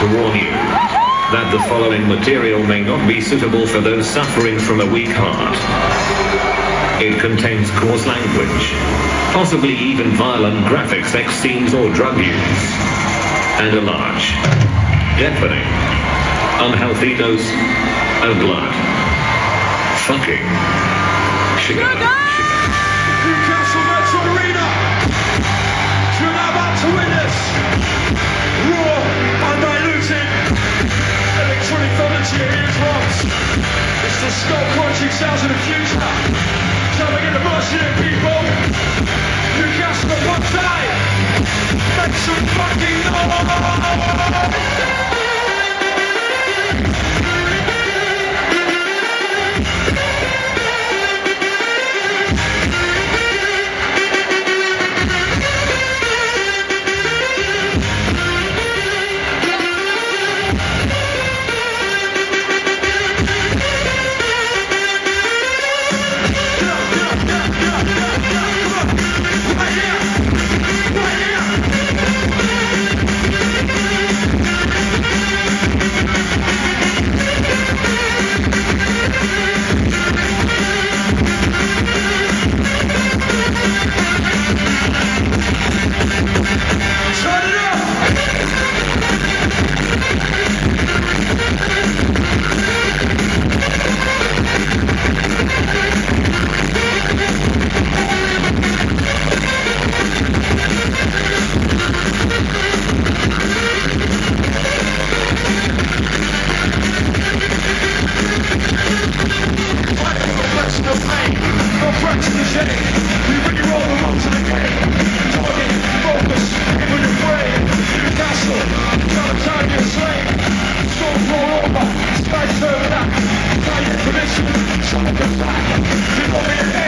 to warn you that the following material may not be suitable for those suffering from a weak heart. It contains coarse language, possibly even violent graphic sex scenes or drug use, and a large, deafening, unhealthy dose of blood. Fucking. Sugar. Newcastle the crunching sounds of the future. Coming in the mercy of people. Newcastle one time. Make some fucking noise. We re-roll the road to the cave. Target, focus, aim in the brain. Newcastle, another time you're a slave. Storm roll over, turn back. Fire permission, shut the flag. People in the